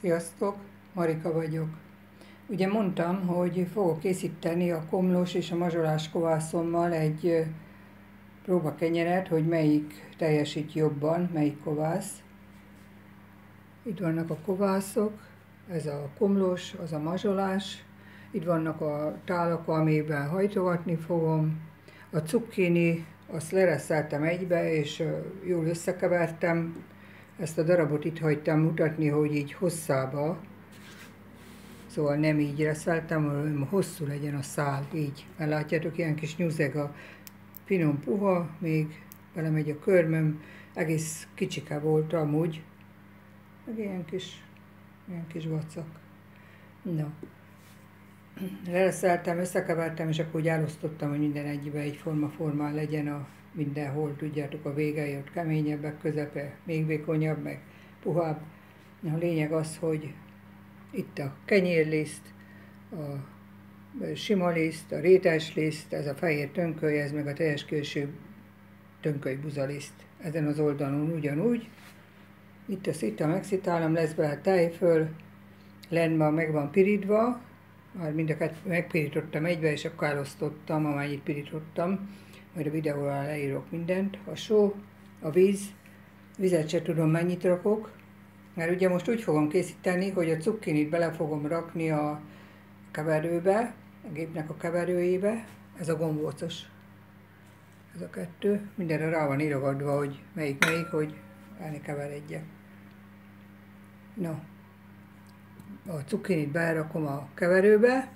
Sziasztok, Marika vagyok. Ugye mondtam, hogy fogok készíteni a komlós és a mazsolás kovászommal egy próbakenyeret, hogy melyik teljesít jobban, melyik kovász. Itt vannak a kovászok, ez a komlós, az a mazsolás, itt vannak a tálak, amiben hajtogatni fogom, a cukkini, azt lereszeltem egybe, és jól összekevertem, ezt a darabot itt hagytam mutatni, hogy így hosszába, szóval nem így reszeltem, hanem hosszú legyen a szál, így. Mert látjátok, ilyen kis nyuzeg a finom puha, még belemegy a körmöm, egész kicsike volt amúgy, meg ilyen kis, ilyen kis vacak. Na, lereszeltem, összekevertem, és akkor úgy hogy minden egybe egyforma formán legyen a mindenhol, tudjátok, a végei ott keményebbek, közepe még vékonyabb, meg puhább. A lényeg az, hogy itt a kenyérliszt, a sima liszt, a rétes liszt, ez a fehér tönköly, ez meg a teljes külső tönköly buzaliszt. Ezen az oldalon ugyanúgy. Itt a szita megszitálom, lesz bele tejföl, lenma meg van pirítva, már mind a kettőt megpirítottam egybe, és akkor elosztottam, amennyit pirítottam majd a videó alá leírok mindent. A só, a víz, vizet se tudom mennyit rakok, mert ugye most úgy fogom készíteni, hogy a cukkinit bele fogom rakni a keverőbe, a gépnek a keverőjébe, ez a gombócos. Ez a kettő, mindenre rá van írogatva, hogy melyik melyik, hogy elni keveredjek. No, a cukkinit belerakom a keverőbe,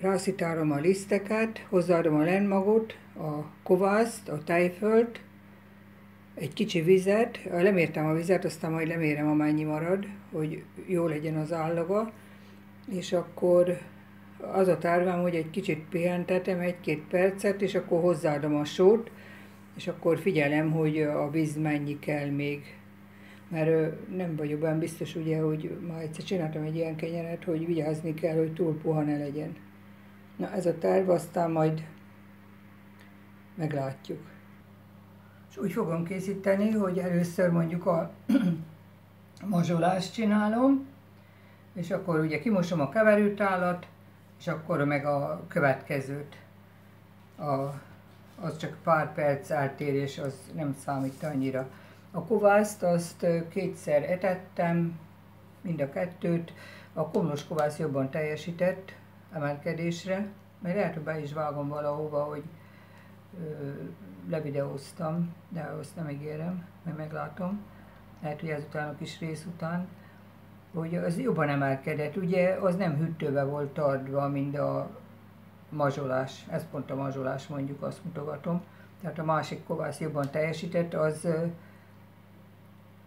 rászitálom a liszteket, hozzáadom a lenmagot, a kovászt, a tejfölt, egy kicsi vizet, lemértem a vizet, aztán majd lemérem, amennyi marad, hogy jó legyen az állaga, és akkor az a tervem, hogy egy kicsit pihentetem, egy-két percet, és akkor hozzáadom a sót, és akkor figyelem, hogy a víz mennyi kell még. Mert nem vagyok benne biztos, ugye, hogy ma egyszer csináltam egy ilyen kenyeret, hogy vigyázni kell, hogy túl puha ne legyen. Na ez a terv, aztán majd meglátjuk. És úgy fogom készíteni, hogy először mondjuk a mazsolást csinálom, és akkor ugye kimosom a keverőtálat, és akkor meg a következőt. A, az csak pár perc eltérés, az nem számít annyira. A kovászt azt kétszer etettem, mind a kettőt. A komlós kovász jobban teljesített emelkedésre, mert lehet, hogy be is vágom valahova, hogy levideóztam, de azt nem ígérem, mert meglátom, lehet, hogy ezután a kis rész után, hogy az jobban emelkedett. Ugye az nem hűtőbe volt tartva, mint a mazsolás, ez pont a mazsolás mondjuk, azt mutogatom. Tehát a másik kovász jobban teljesített, az,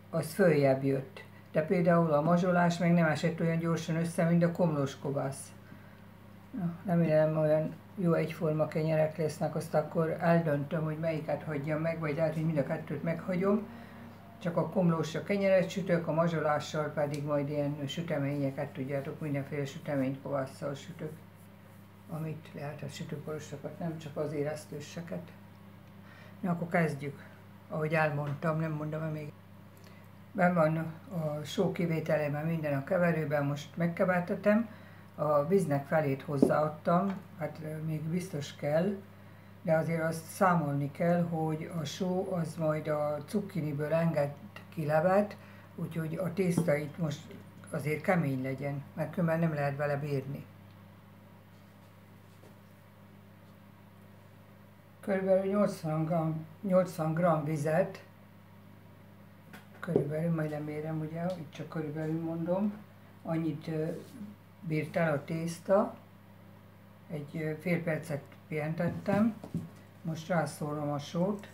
az följebb jött. De például a mazsolás meg nem esett olyan gyorsan össze, mint a komlós kovász. Remélem olyan jó egyforma kenyerek lesznek, azt akkor eldöntöm, hogy melyiket hagyjam meg, vagy lehet, hogy mind a kettőt meghagyom. Csak a komlósra kenyeret sütök, a mazsolással pedig majd ilyen süteményeket, tudjátok, mindenféle süteményt kovásszal sütök, amit lehet a sütőkorosokat, nem csak az éreztőseket. Na, akkor kezdjük. Ahogy elmondtam, nem mondom -e még. Ben van a só kivételében minden a keverőben, most megkevertetem, a víznek felét hozzáadtam, hát még biztos kell, de azért azt számolni kell, hogy a só az majd a cukkiniből enged ki levet, úgyhogy a tészta itt most azért kemény legyen, mert különben nem lehet vele bírni. Körülbelül 80 g, 80 g vizet, körülbelül, majd lemérem, ugye, itt csak körülbelül mondom, annyit bírt el a tészta, egy fél percet pihentettem, most rászólom a sót,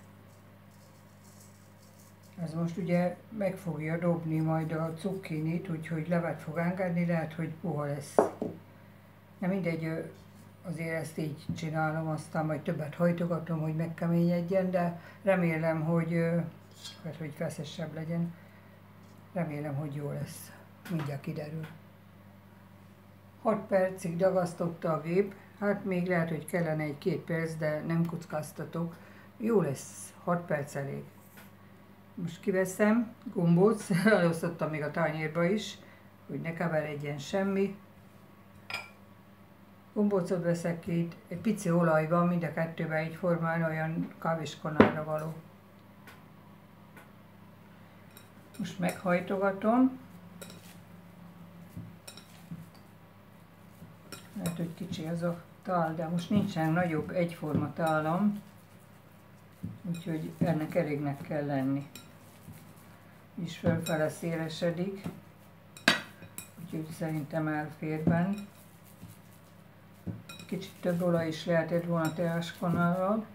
ez most ugye meg fogja dobni majd a cukkinit, úgyhogy levet fog engedni, lehet, hogy puha lesz. Nem mindegy, azért ezt így csinálom, aztán majd többet hajtogatom, hogy megkeményedjen, de remélem, hogy, hát, hogy feszesebb legyen. Remélem, hogy jó lesz. Mindjárt kiderül. 6 percig dagasztotta a gép, hát még lehet, hogy kellene egy két perc, de nem kockáztatok. Jó lesz, 6 perc elég. Most kiveszem, gombóc, elosztottam még a tányérba is, hogy ne keveredjen semmi. Gombócot veszek két, egy pici olaj van, mind a kettőben egyformán olyan kávéskonára való. Most meghajtogatom. Lehet, hogy kicsi az a tal, de most nincsen nagyobb egyforma talam, úgyhogy ennek elégnek kell lenni. És fölfele szélesedik, úgyhogy szerintem elfér benn. Kicsit több olaj is lehetett volna teáskonallal.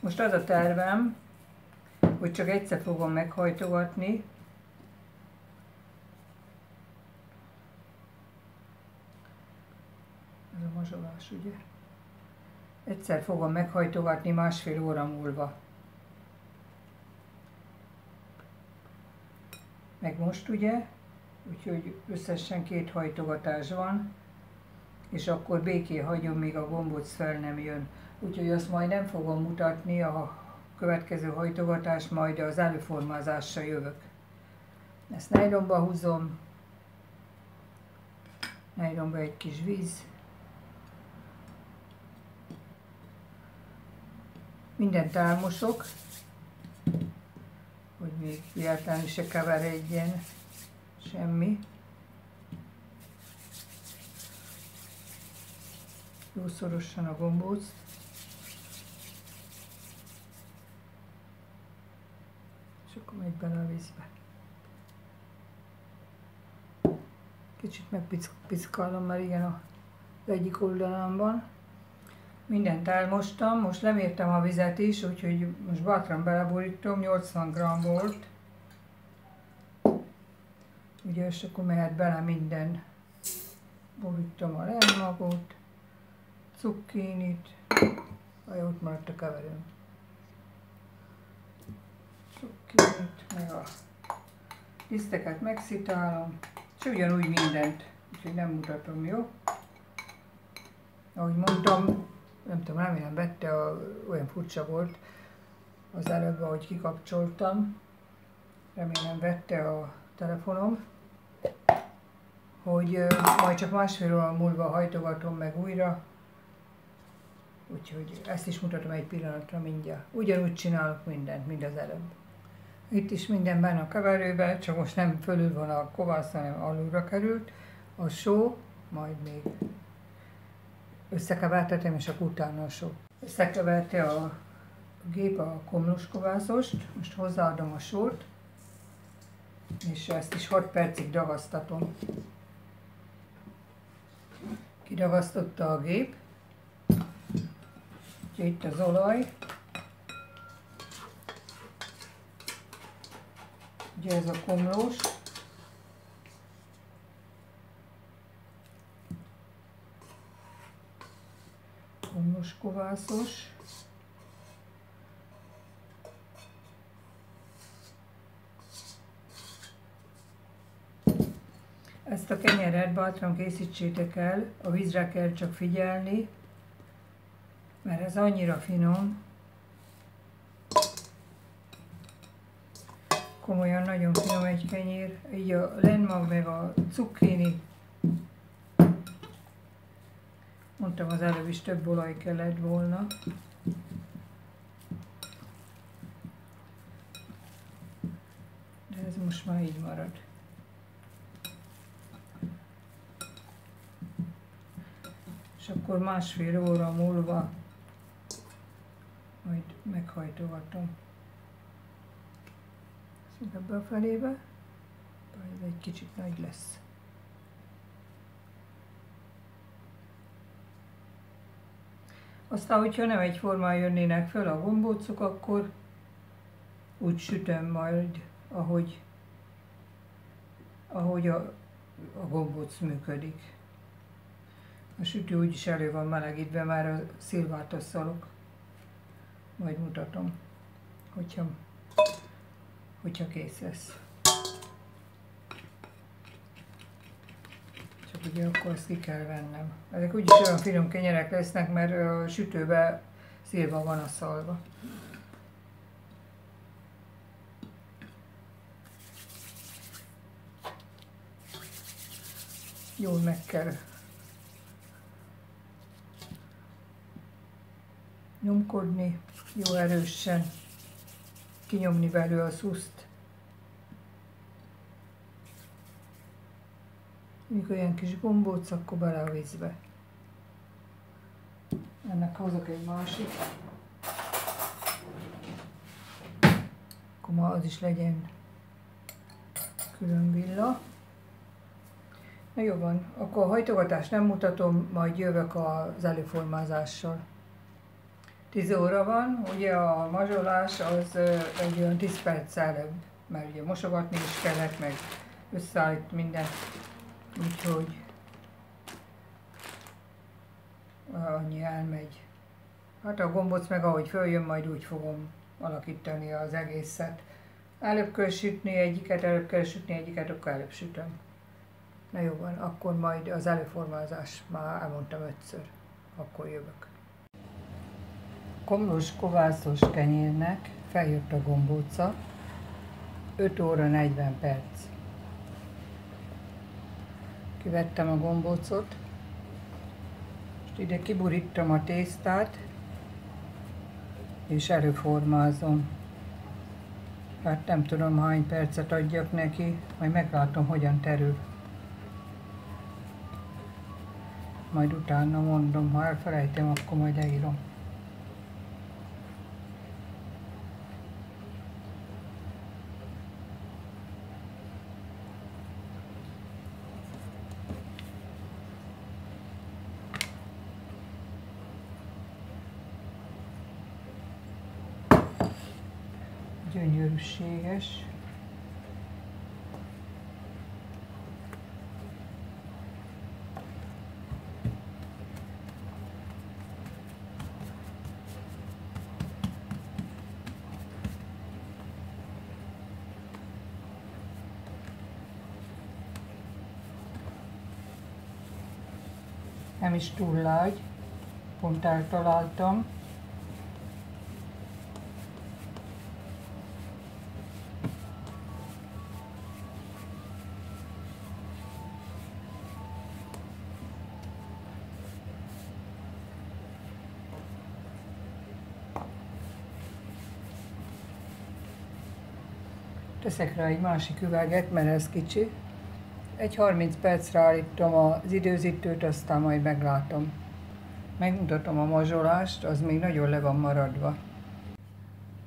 Most az a tervem, hogy csak egyszer fogom meghajtogatni, ez mazsolás, ugye? Egyszer fogom meghajtogatni másfél óra múlva. Meg most ugye, úgyhogy összesen két hajtogatás van, és akkor béké hagyom, míg a gombóc fel nem jön. Úgyhogy azt majd nem fogom mutatni, a következő hajtogatás majd az előformázásra jövök. Ezt nejlomba húzom, nejlomba egy kis víz, mindent elmosok, hogy még véletlenül se keveredjen semmi. Jó a gombóc. És akkor megy bele a vízbe. Kicsit megpiszkálom, mert igen az egyik oldalamban. Mindent elmostam, most lemértem a vizet is, úgyhogy most bátran beleborítom, 80 g volt. Ugye, és akkor mehet bele minden. Borítom a lemmagot, cukkinit, vagy ott maradt a keverőm. Cukkinit, meg a liszteket megszitálom, és ugyanúgy mindent, úgyhogy nem mutatom, jó? Ahogy mondtam, nem tudom, remélem vette, olyan furcsa volt az előbb, ahogy kikapcsoltam, remélem vette a telefonom, hogy majd csak másfél óra múlva hajtogatom meg újra, úgyhogy ezt is mutatom egy pillanatra mindjárt. Ugyanúgy csinálok mindent, mint az előbb. Itt is minden benne a keverőben, csak most nem fölül van a kovász, hanem alulra került. A só, majd még összekevertetem, és akkor utána só. Összekeverte a gép a komlós kovászost, most hozzáadom a sót, és ezt is 6 percig dagasztatom. Kidagasztotta a gép, itt az olaj, ugye ez a komlós, komlós kovászos, Ezt a kenyeret bátran készítsétek el, a vízre kell csak figyelni, mert ez annyira finom. Komolyan nagyon finom egy kenyér, így a lenmag meg a cukkini. Mondtam az előbb is több olaj kellett volna. De ez most már így marad. És akkor másfél óra múlva majd meghajtogatom. Ebbe a felébe, ez egy kicsit nagy lesz. Aztán, hogyha nem egyformán jönnének föl a gombócok, akkor úgy sütöm majd, ahogy, ahogy a, a gombóc működik. A sütő úgyis elő van melegítve, már a szilvát szalok majd mutatom, hogyha, hogyha kész lesz. Csak ugye akkor ezt ki kell vennem. Ezek úgyis olyan finom kenyerek lesznek, mert a sütőbe szilva van a szalva. jól meg kell nyomkodni, jó erősen kinyomni belőle a szuszt. Mikor ilyen kis gombóc, akkor bele a vízbe. Ennek hozok egy másik. Akkor ma az is legyen külön villa. Na jó van, akkor a hajtogatást nem mutatom, majd jövök az előformázással. 10 óra van, ugye a mazsolás az egy olyan 10 perc előbb, mert ugye mosogatni is kellett, meg összeállít minden, úgyhogy annyi elmegy. Hát a gombóc meg ahogy följön, majd úgy fogom alakítani az egészet. Előbb kell sütni egyiket, előbb kell sütni egyiket, akkor előbb sütöm. Na jó van, akkor majd az előformázás, már elmondtam ötször, akkor jövök. Komlós kovászos kenyérnek feljött a gombóca, 5 óra 40 perc. Kivettem a gombócot, most ide kiburítom a tésztát, és előformázom. Hát nem tudom hány percet adjak neki, majd meglátom hogyan terül. Majd utána mondom, ha elfelejtem, akkor majd leírom. Nem is túl lágy, pont eltaláltam. Teszek rá egy másik üveget, mert ez kicsi. Egy 30 percre állítom az időzítőt, aztán majd meglátom. Megmutatom a mazsolást, az még nagyon le van maradva.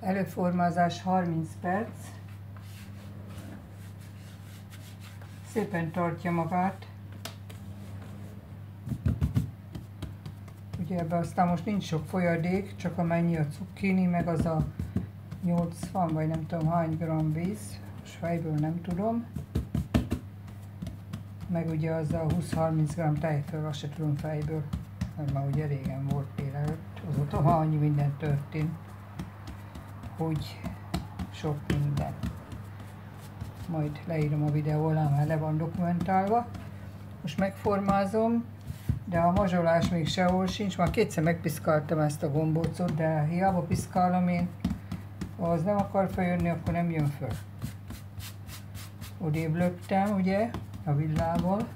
Előformázás 30 perc. Szépen tartja magát. Ugye ebben aztán most nincs sok folyadék, csak amennyi a cukkini, meg az a 80 vagy nem tudom hány gram víz, most fejből nem tudom. Meg ugye az a 20-30 gram tejföl, azt se tudom fejből, mert már ugye régen volt délelőtt, azóta ha annyi minden történt, hogy sok minden. Majd leírom a videó alá, mert le van dokumentálva. Most megformázom, de a mazsolás még sehol sincs. Már kétszer megpiszkáltam ezt a gombócot, de hiába piszkálom én, ha az nem akar feljönni, akkor nem jön föl. Odébb löktem, ugye, a villával.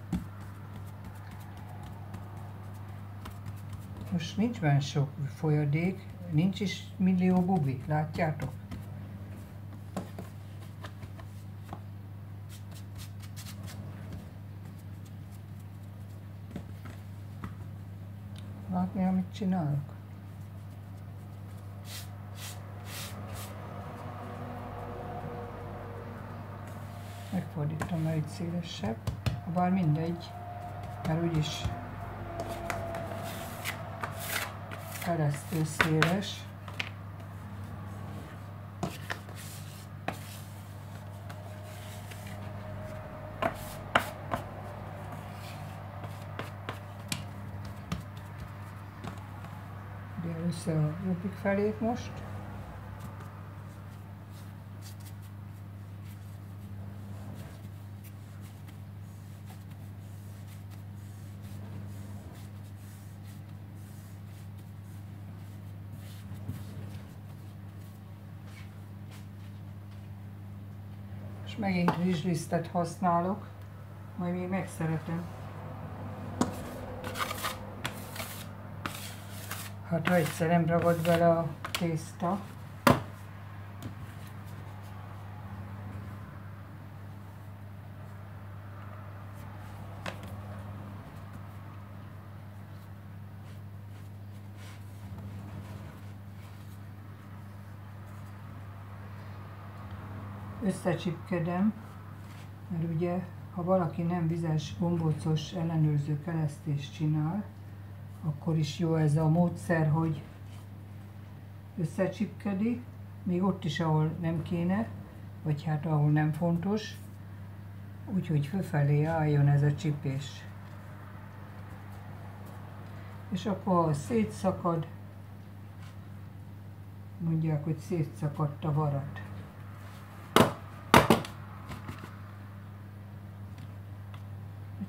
Most nincs benne sok folyadék, nincs is millió bubi, látjátok? Látni, amit csinálok? Megfordítom, mert így szélesebb, bár mindegy, mert úgyis keresztül széles. Először a jobbik felét most. lisztet használok, majd még megszeretem. Hát ha egyszer nem ragad bele a tészta. összecsipkedem mert ugye, ha valaki nem vizes, gombócos ellenőrző kelesztést csinál, akkor is jó ez a módszer, hogy összecsipkedi, még ott is, ahol nem kéne, vagy hát ahol nem fontos, úgyhogy fölfelé álljon ez a csipés. És akkor szétszakad, mondják, hogy szétszakadt a varat.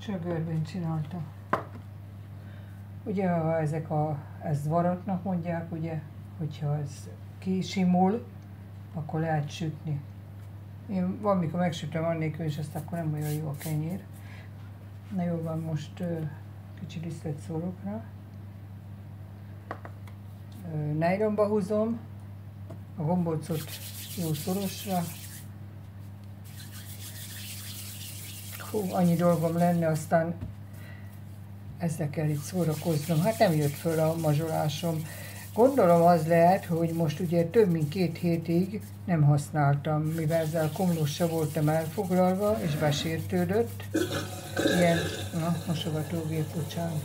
Csak görbén csináltam. Ugye, ha ezek a, ez varatnak mondják, ugye, hogyha ez kisimul, akkor lehet sütni. Én valamikor megsütöm annélkül, és azt akkor nem olyan jó a kenyér. Na jó van, most kicsi lisztet szórok rá. Nejlomba húzom, a gombócot jó szorosra, hú, annyi dolgom lenne, aztán ezzel kell itt szórakoznom. Hát nem jött föl a mazsolásom. Gondolom az lehet, hogy most ugye több mint két hétig nem használtam, mivel ezzel komlossa voltam elfoglalva, és besértődött. Ilyen, na, mosogatógép, bocsánat.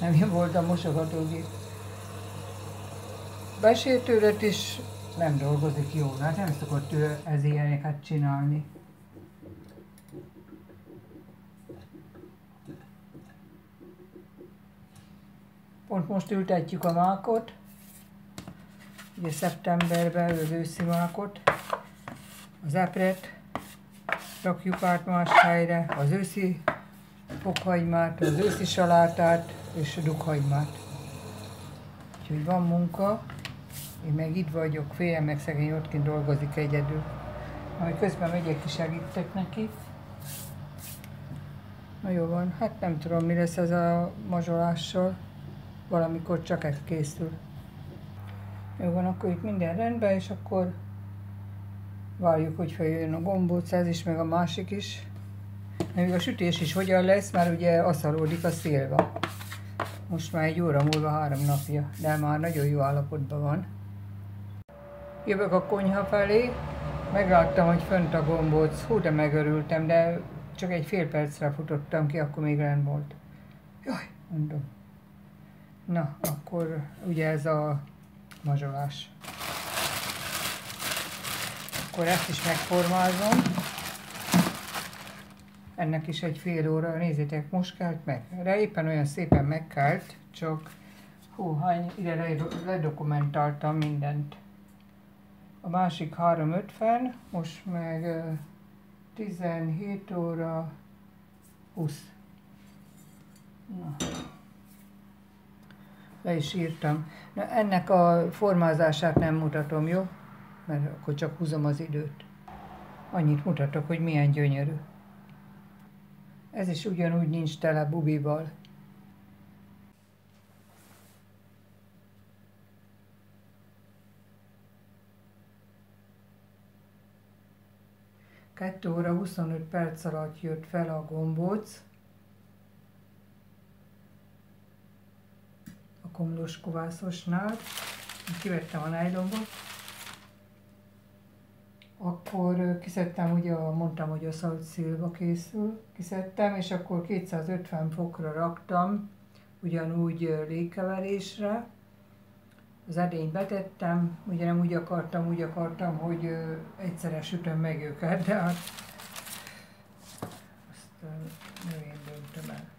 Nem én voltam mosogatógép. Besértődött, és nem dolgozik jól. Hát nem szokott ő ez ilyeneket csinálni. Pont most ültetjük a mákot, ugye szeptemberben az őszi mákot, az epret, rakjuk át más helyre, az őszi fokhagymát, az őszi salátát és a dukhagymát. Úgyhogy van munka, én meg itt vagyok, féljem meg szegény ott kint dolgozik egyedül. Majd közben megyek is segítek neki. Na jó van, hát nem tudom mi lesz ez a mazsolással valamikor csak ez készül. Jó van, akkor itt minden rendben, és akkor várjuk, hogy feljön a gombóc, ez is, meg a másik is. Még a sütés is hogyan lesz, már ugye aszalódik a szélva. Most már egy óra múlva három napja, de már nagyon jó állapotban van. Jövök a konyha felé, megláttam, hogy fönt a gombóc, hú, de megörültem, de csak egy fél percre futottam ki, akkor még rend volt. Jaj, mondom. Na, akkor ugye ez a mazsolás. Akkor ezt is megformázom. Ennek is egy fél óra, nézzétek, most kelt meg. De éppen olyan szépen megkelt, csak hú, hány, ide ledokumentáltam mindent. A másik 3.50, most meg 17 óra 20. Na le is írtam. Na, ennek a formázását nem mutatom, jó? Mert akkor csak húzom az időt. Annyit mutatok, hogy milyen gyönyörű. Ez is ugyanúgy nincs tele bubival. Kettő óra 25 perc alatt jött fel a gombóc, komlós kovászosnál, kivettem a nájlomba, akkor kiszedtem, ugye mondtam, hogy a szalt szilva készül, kiszedtem, és akkor 250 fokra raktam, ugyanúgy légkeverésre, az edényt betettem, ugye nem úgy akartam, úgy akartam, hogy egyszerre sütöm meg őket, de hát azt nem én döntöm el.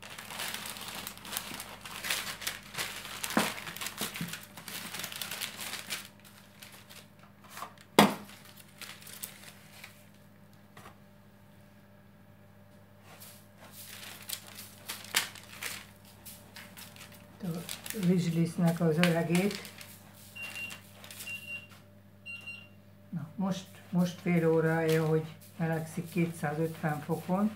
Vizslisznek az öregét. Na, most, most fél órája, hogy melegszik 250 fokon.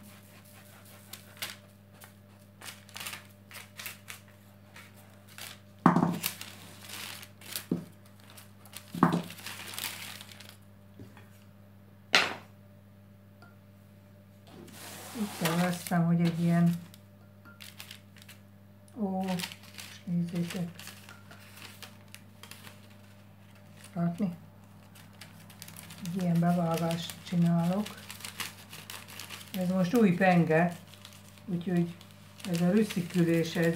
Itt elvesztem, hogy egy ilyen... Ó, nézzétek. Látni? Egy ilyen bevágást csinálok. Ez most új penge, úgyhogy ez a rüsszikülés, ez,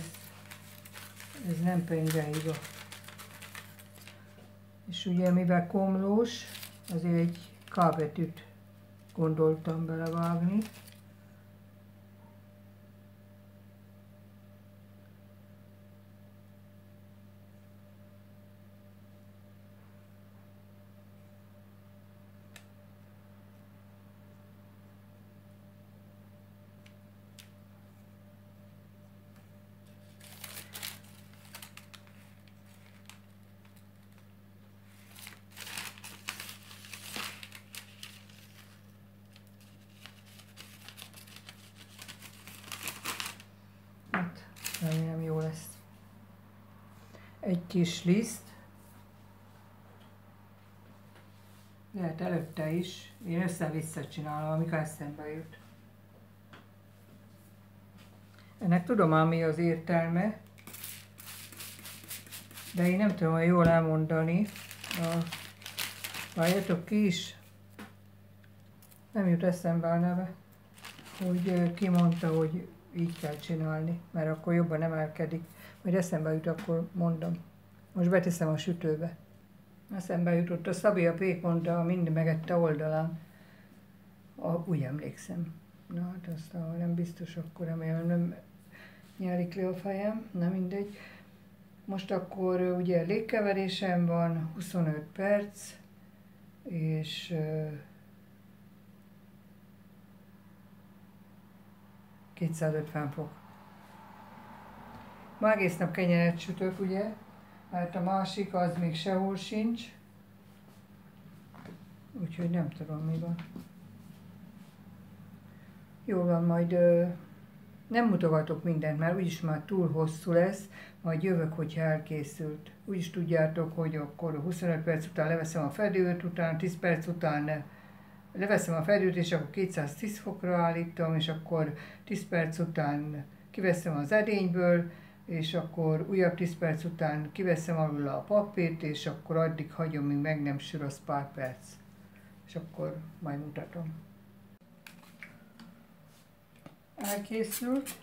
ez nem pengeiga. És ugye mivel komlós, azért egy K betűt gondoltam belevágni. Remélem jó lesz. Egy kis liszt. Lehet előtte is. Én össze-vissza csinálom, amikor eszembe jut. Ennek tudom ám mi az értelme, de én nem tudom jól elmondani. A... Várjatok ki is. Nem jut eszembe a neve, hogy ki mondta, hogy így kell csinálni, mert akkor jobban emelkedik. Majd eszembe jut, akkor mondom. Most beteszem a sütőbe. Eszembe jutott, a Szabi a Pék mondta, mind megette oldalán. A, úgy emlékszem. Na hát azt, ahol nem biztos, akkor remélem nem nyálik le a fejem, nem mindegy. Most akkor ugye légkeverésem van, 25 perc, és 250 fok. Ma egész nap kenyeret sütök, ugye, mert a másik az még sehol sincs. Úgyhogy nem tudom mi van. Jó van, majd ö, nem mutogatok mindent, mert úgyis már túl hosszú lesz, majd jövök, hogyha elkészült. Úgyis tudjátok, hogy akkor 25 perc után leveszem a fedőt, utána 10 perc után leveszem a fedőt, és akkor 210 fokra állítom, és akkor 10 perc után kiveszem az edényből, és akkor újabb 10 perc után kiveszem alul a papírt, és akkor addig hagyom, míg meg nem sül az pár perc. És akkor majd mutatom. Elkészült,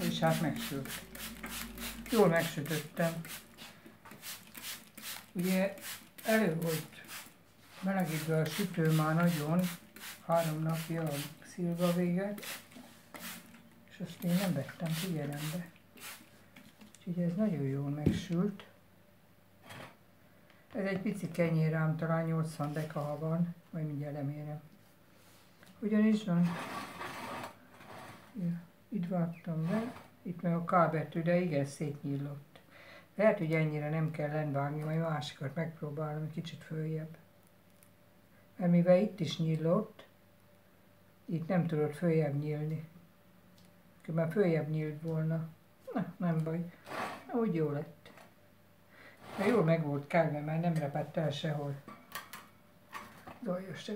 és hát megsült. Jól megsütöttem. Ugye elő volt melegítve a sütő már nagyon, három napja a szilva véget, és azt én nem vettem figyelembe. Úgyhogy ez nagyon jól megsült. Ez egy pici kenyérám, talán 80 deka van, majd mindjárt lemérem. Ugyanis van? Ja, itt vágtam be, itt meg a kábetű, de igen, szétnyílott. Lehet, hogy ennyire nem kell lenvágni, majd másikat megpróbálom, kicsit följebb mert mivel itt is nyílott, itt nem tudott följebb nyílni. Már följebb nyílt volna. Na, nem baj. Úgy jó lett. De jól meg volt kelve, mert nem repett el sehol. Se.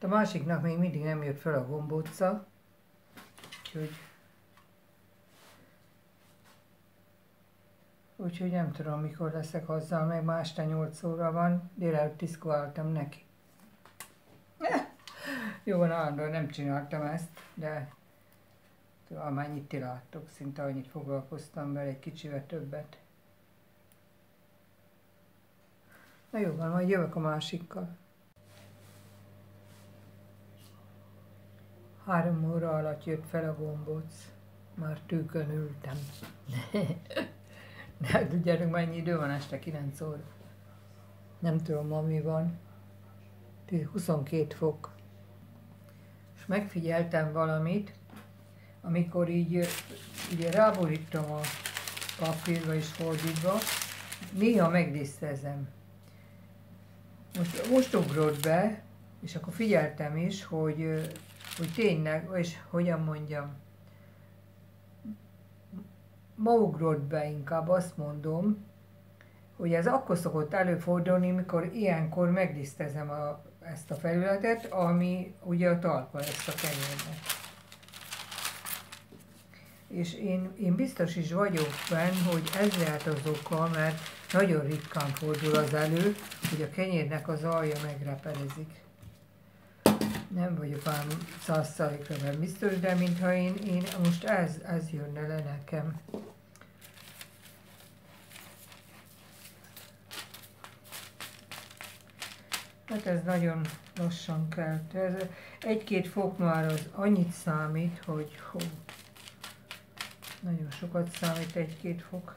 A másiknak még mindig nem jött fel a gombóca, úgyhogy Úgyhogy nem tudom, mikor leszek azzal, meg ma este 8 óra van, délelőtt tiszkoltam neki. Jó van, állandóan nem csináltam ezt, de amennyit ti láttok, szinte annyit foglalkoztam vele, egy kicsivel többet. Na jó van, majd jövök a másikkal. Három óra alatt jött fel a gombóc. Már tűkön ültem. De tudjátok, mennyi idő van este 9 óra? Nem tudom, ma mi van. 22 fok. És megfigyeltem valamit, amikor így ugye ráborítom a papírba és fordítva, néha megdisztezem. Most, most ugrott be, és akkor figyeltem is, hogy, hogy tényleg, és hogyan mondjam, ma ugrott be inkább azt mondom, hogy ez akkor szokott előfordulni, mikor ilyenkor megdisztezem a ezt a felületet, ami ugye a talpa lesz a kenyérnek. És én, én biztos is vagyok benne, hogy ez lehet az oka, mert nagyon ritkán fordul az elő, hogy a kenyérnek az alja megrepelezik. Nem vagyok ám százszázalékra biztos, de mintha én, én most ez, ez jönne le nekem. Hát ez nagyon lassan kell. Ez egy-két fok már az annyit számít, hogy hó, nagyon sokat számít egy-két fok.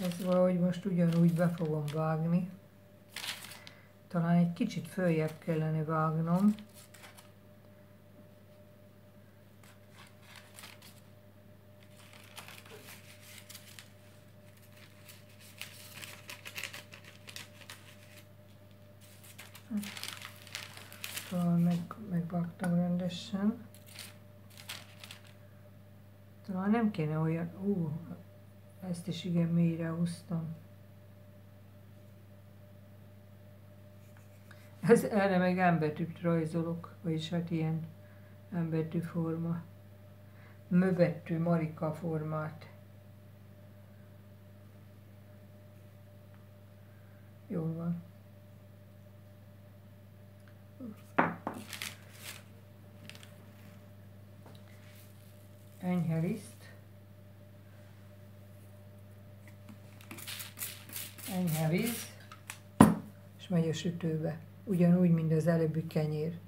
Ez valahogy most ugyanúgy be fogom vágni. Talán egy kicsit följebb kellene vágnom. Talán meg, megvágtam rendesen. Talán nem kéne olyan... Ú, ezt is igen mélyre húztam. Ez, erre meg embertűt rajzolok, vagyis hát ilyen embertű forma. Möbettű marika formát. Jól van. Enyhe liszt. Enyhe víz. És megy a sütőbe ugyanúgy, mint az előbbi kenyér.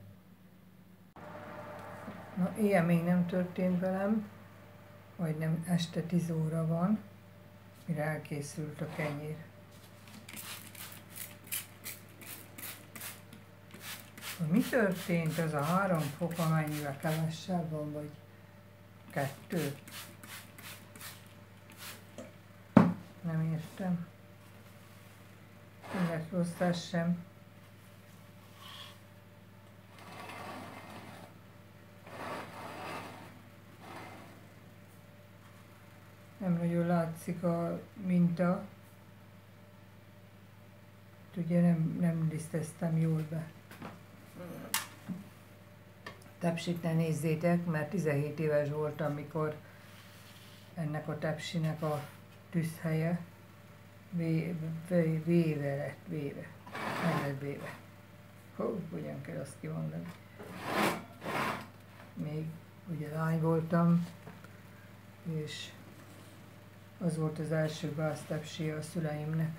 Na, ilyen még nem történt velem, nem este 10 óra van, mire elkészült a kenyér. Mi történt az a három fok, amennyivel kevesebb van, vagy kettő? Nem értem. Az sem. Nem nagyon látszik a minta. Ugye nem, nem liszteztem jól be. Tepsit ne nézzétek, mert 17 éves voltam, amikor ennek a tepsinek a tűzhelye véve lett, véve. Nem lett véve. Hú, hogyan kell azt kimondani. Még ugye lány voltam, és az volt az első gáztepsi a szüleimnek.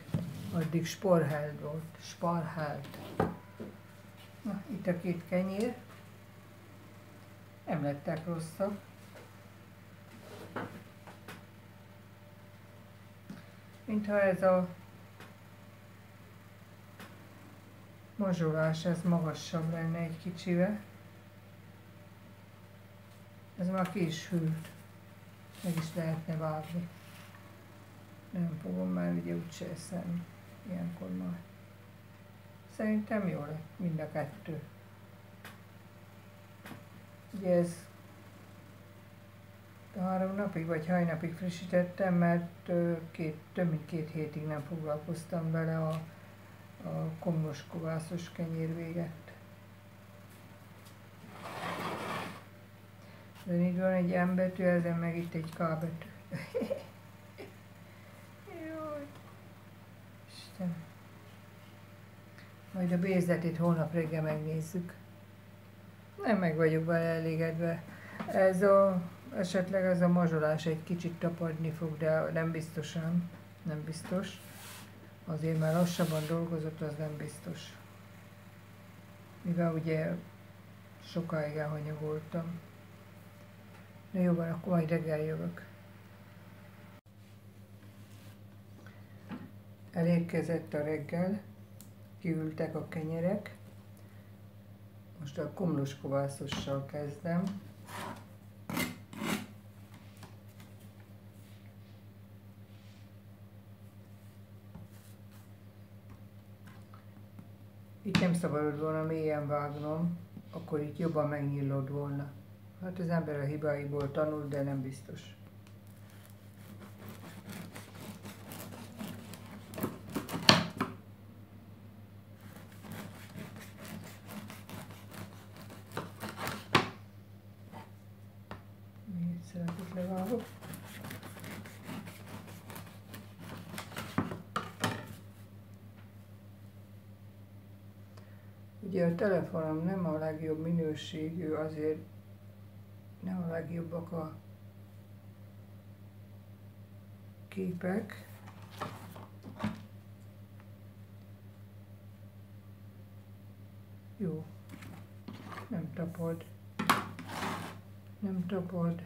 Addig sporheld volt, sparheld. Na, itt a két kenyér. Nem lettek rosszak. Mintha ez a mazsolás, ez magasabb lenne egy kicsivel. Ez már ki is hűlt. Meg is lehetne vágni nem fogom már ugye úgyse eszem ilyenkor már. Szerintem jó lett mind a kettő. Ugye ez három napig vagy hajnapig frissítettem, mert két, több mint két hétig nem foglalkoztam vele a, a komlós kovászos kenyér véget. De itt van egy M betű, ezen meg itt egy K betű. Majd a bézetét holnap reggel megnézzük. Nem meg vagyok vele elégedve. Ez a, esetleg ez a mazsolás egy kicsit tapadni fog, de nem biztosan. Nem biztos. Azért már lassabban dolgozott, az nem biztos. Mivel ugye sokáig elhanyagoltam. Na jó van, akkor majd reggel jövök. Elérkezett a reggel, kiültek a kenyerek. Most a kumlus kovászossal kezdem. Itt nem szabad volna mélyen vágnom, akkor itt jobban megnyílod volna. Hát az ember a hibáiból tanul, de nem biztos. Még egyszer levágok. Ugye a telefonom nem a legjobb minőségű, azért nem a legjobbak a képek. Jó, nem tapad, nem tapad.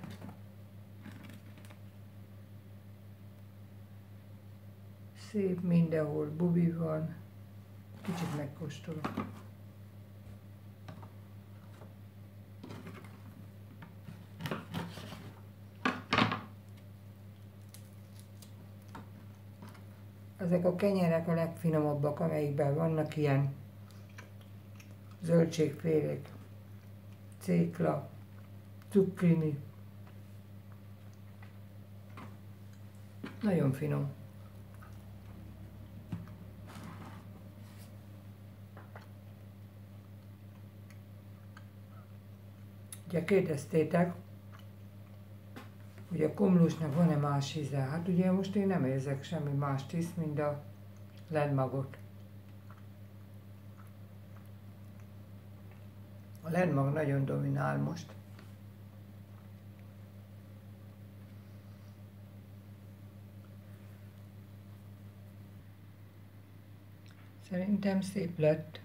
Szép mindenhol bubi van. Kicsit megkóstolok. ezek a kenyerek a legfinomabbak, amelyikben vannak ilyen zöldségfélék, cékla, cukkini. Nagyon finom. Ugye kérdeztétek, hogy a komlósnak van-e más íze? Hát ugye most én nem érzek semmi más tiszt, mint a lenmagot. A lenmag nagyon dominál most. Szerintem szép lett.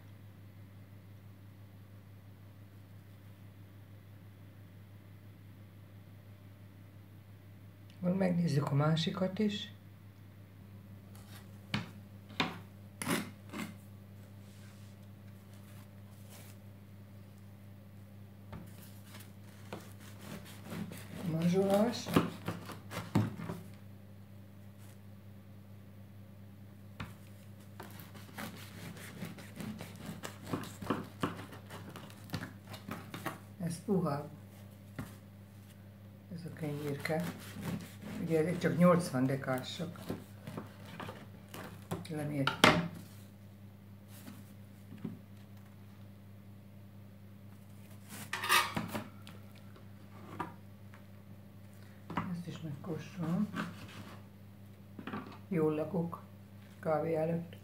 Akkor megnézzük a másikat is. Mazsolás. Ez puhább. Ez a kenyérke. Ugye ezek csak 80 dekások. Lemértem. Ezt is megkóstolom. Jól lakok kávé előtt.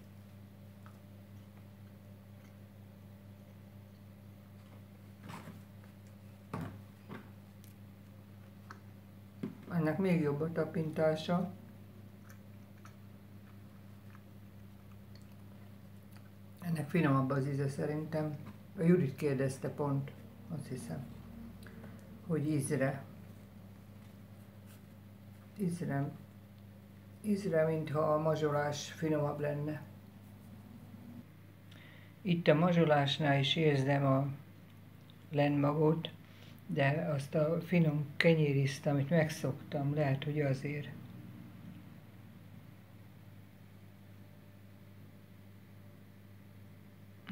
ennek tapintása. Ennek finomabb az íze szerintem. A Judit kérdezte pont, azt hiszem, hogy ízre. Ízre, ízre, mintha a mazsolás finomabb lenne. Itt a mazsolásnál is érzem a lenmagot, de azt a finom kenyériszt, amit megszoktam, lehet, hogy azért.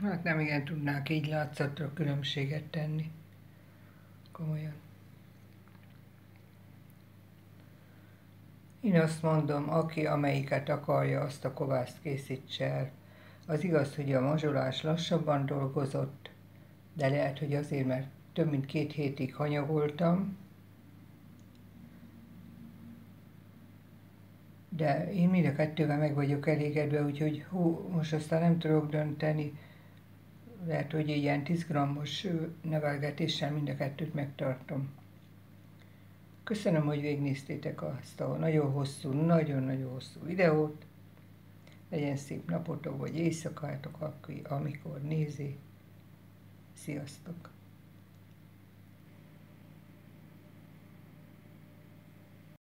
Hát nem igen tudnák így látszatra különbséget tenni. Komolyan. Én azt mondom, aki amelyiket akarja, azt a kovászt készítse el. Az igaz, hogy a mazsolás lassabban dolgozott, de lehet, hogy azért, mert több mint két hétig hanyagoltam, de én mind a kettővel meg vagyok elégedve, úgyhogy hú, most aztán nem tudok dönteni, lehet, hogy ilyen 10 grammos nevelgetéssel mind a kettőt megtartom. Köszönöm, hogy végignéztétek azt a nagyon hosszú, nagyon-nagyon hosszú videót. Legyen szép napotok, vagy éjszakátok, amikor nézi. Sziasztok!